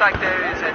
like there is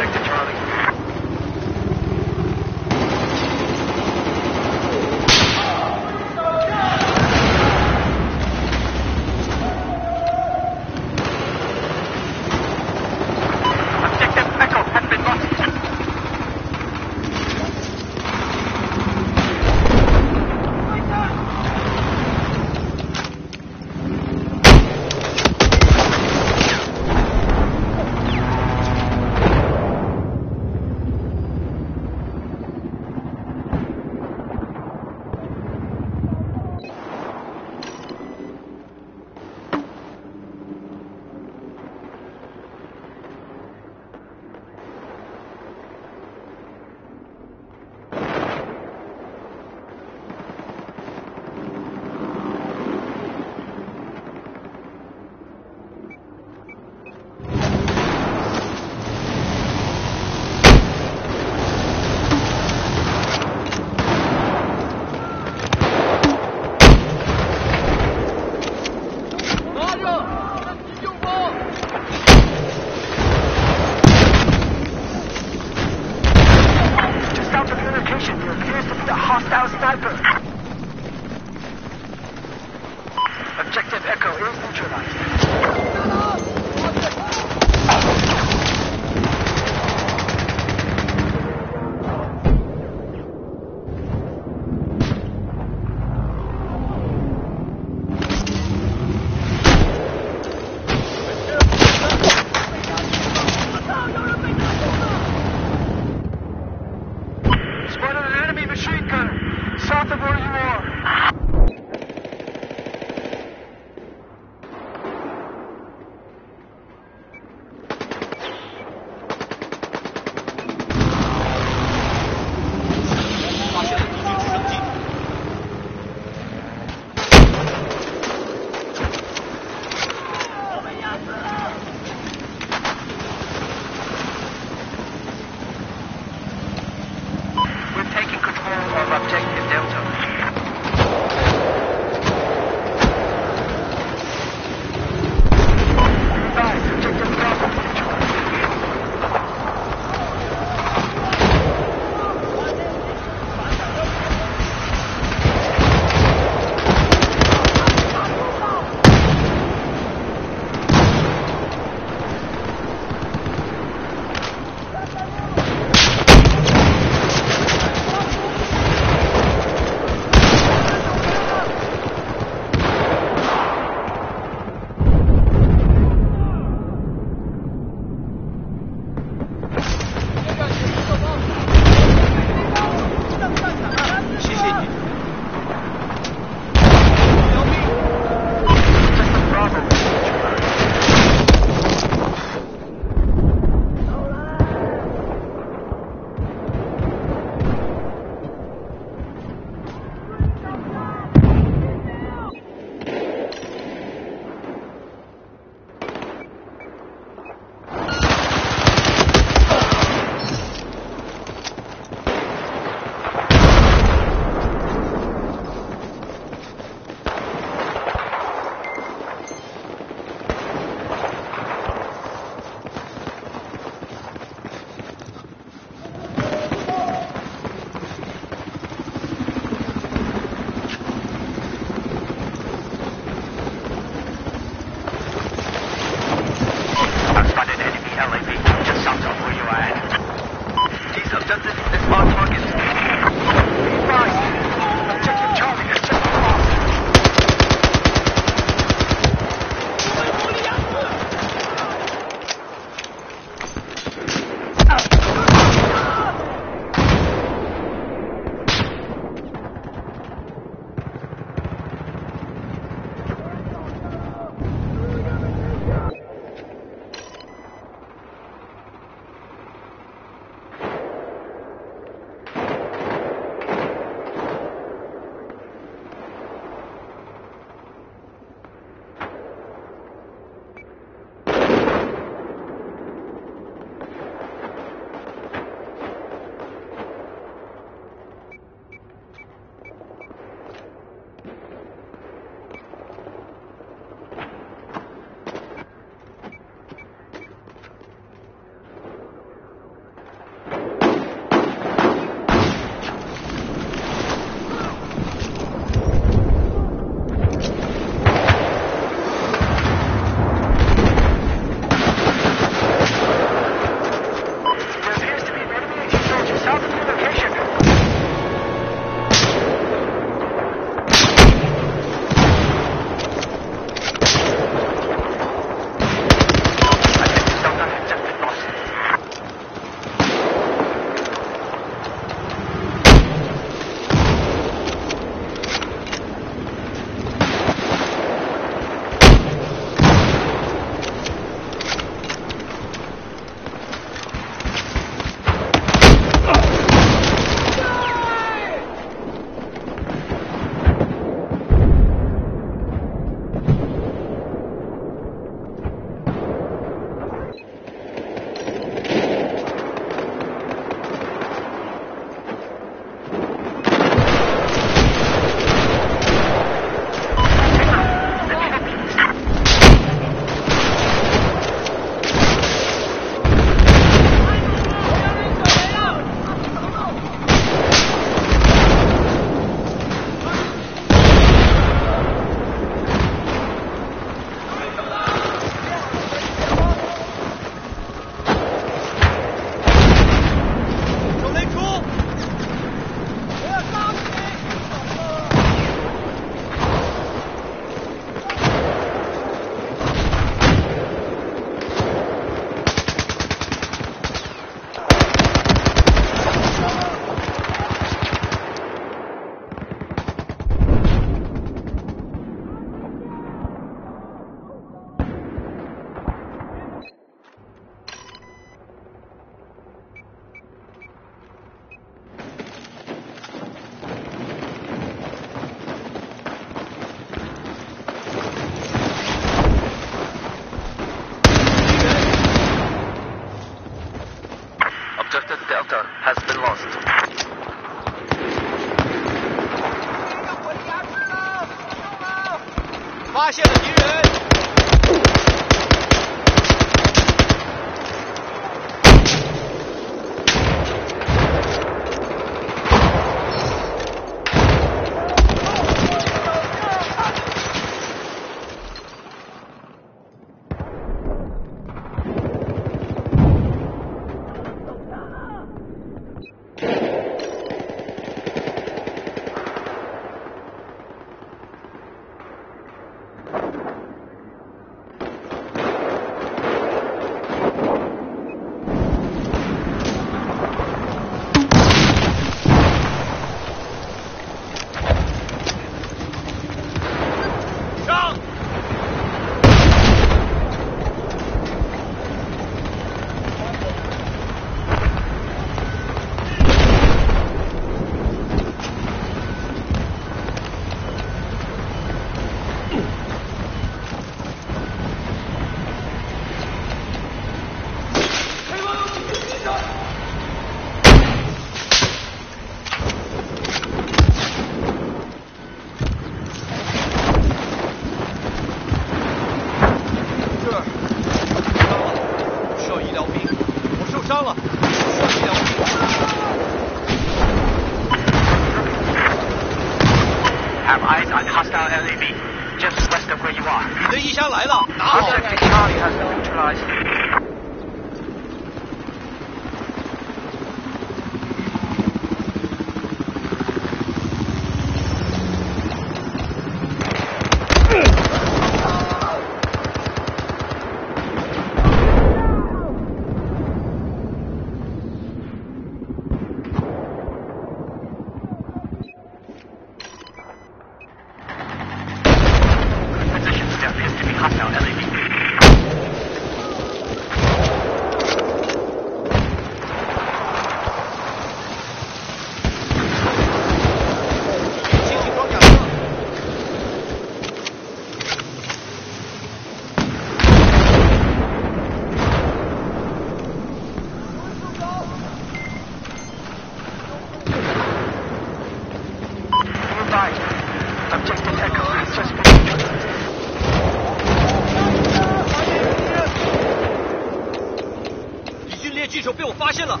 发现了，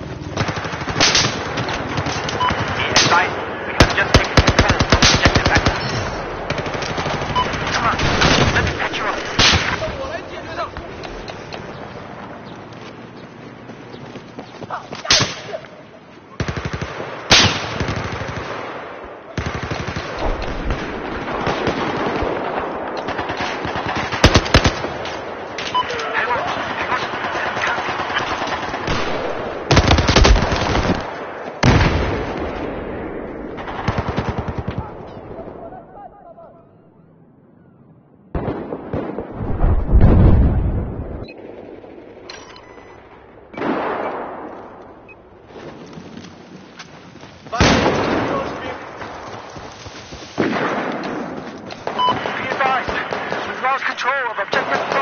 control